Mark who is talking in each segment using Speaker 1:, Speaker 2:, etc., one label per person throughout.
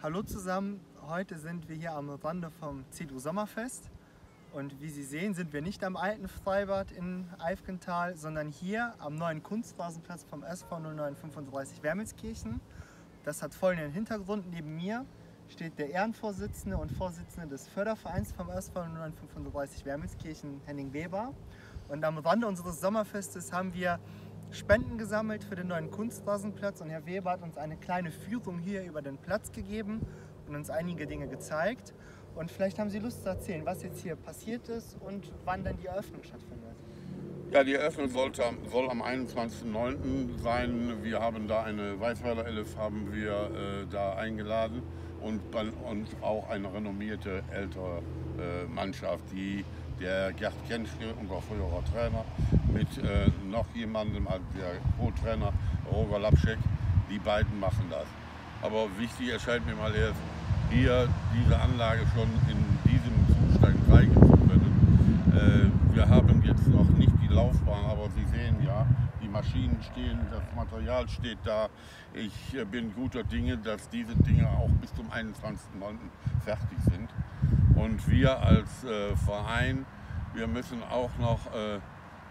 Speaker 1: Hallo zusammen, heute sind wir hier am Rande vom CDU Sommerfest und wie Sie sehen sind wir nicht am alten Freibad in Eifgental, sondern hier am neuen Kunstrasenplatz vom SV 0935 Wermelskirchen. Das hat folgenden Hintergrund, neben mir steht der Ehrenvorsitzende und Vorsitzende des Fördervereins vom SV 0935 Wermelskirchen, Henning Weber. Und am Rande unseres Sommerfestes haben wir Spenden gesammelt für den neuen Kunstrasenplatz und Herr Weber hat uns eine kleine Führung hier über den Platz gegeben und uns einige Dinge gezeigt. Und vielleicht haben Sie Lust zu erzählen, was jetzt hier passiert ist und wann dann die Eröffnung stattfindet.
Speaker 2: Ja, die Eröffnung sollte, soll am 21.09. sein. Wir haben da eine Weißweiler 11 haben wir äh, da eingeladen und, und auch eine renommierte ältere äh, Mannschaft, die der Gerd Kenschke, unser früherer Trainer, mit äh, noch jemandem, der Co-Trainer Roger Lapschek, die beiden machen das. Aber wichtig erscheint mir mal erst, hier diese Anlage schon in diesem Zustand reichen zu können. Äh, wir haben jetzt noch nicht die Laufbahn, aber Sie sehen ja, die Maschinen stehen, das Material steht da. Ich äh, bin guter Dinge, dass diese Dinge auch bis zum 21.09. fertig sind. Und wir als äh, Verein, wir müssen auch noch äh,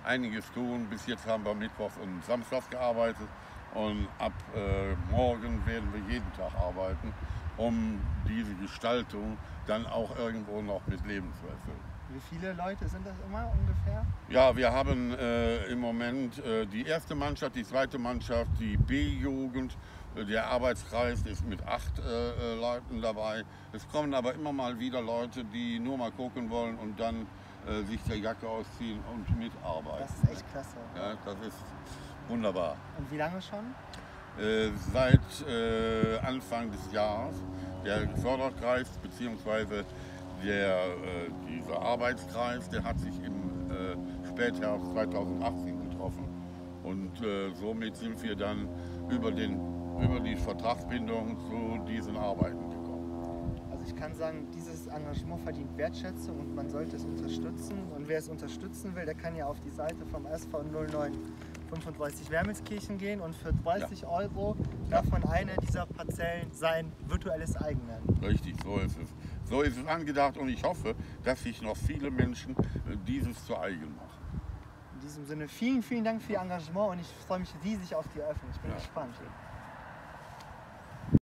Speaker 2: einiges tun. Bis jetzt haben wir Mittwochs und Samstags gearbeitet und ab äh, morgen werden wir jeden Tag arbeiten um diese Gestaltung dann auch irgendwo noch mit Leben zu erfüllen.
Speaker 1: Wie viele Leute sind das immer ungefähr?
Speaker 2: Ja, wir haben äh, im Moment äh, die erste Mannschaft, die zweite Mannschaft, die B-Jugend. Der Arbeitskreis ist mit acht äh, äh, Leuten dabei. Es kommen aber immer mal wieder Leute, die nur mal gucken wollen und dann äh, sich der Jacke ausziehen und mitarbeiten.
Speaker 1: Das ist echt klasse.
Speaker 2: Ja, das ist wunderbar.
Speaker 1: Und wie lange schon?
Speaker 2: Äh, seit äh, Anfang des Jahres. Der Förderkreis bzw. Der, äh, dieser Arbeitskreis, der hat sich im Spätherbst 2018 getroffen. Und somit sind wir dann über, den, über die Vertragsbindung zu diesen Arbeiten gekommen.
Speaker 1: Also ich kann sagen, dieses Engagement verdient Wertschätzung und man sollte es unterstützen. Und wer es unterstützen will, der kann ja auf die Seite vom SV 09 35 Wermelskirchen gehen und für 30 ja. Euro darf man eine dieser Parzellen sein virtuelles Eigen nennen.
Speaker 2: Richtig, so ist es. So ist es angedacht und ich hoffe, dass sich noch viele Menschen äh, dieses zu eigen machen.
Speaker 1: In diesem Sinne vielen, vielen Dank für Ihr Engagement und ich freue mich riesig auf die Eröffnung. Ich bin ja. gespannt.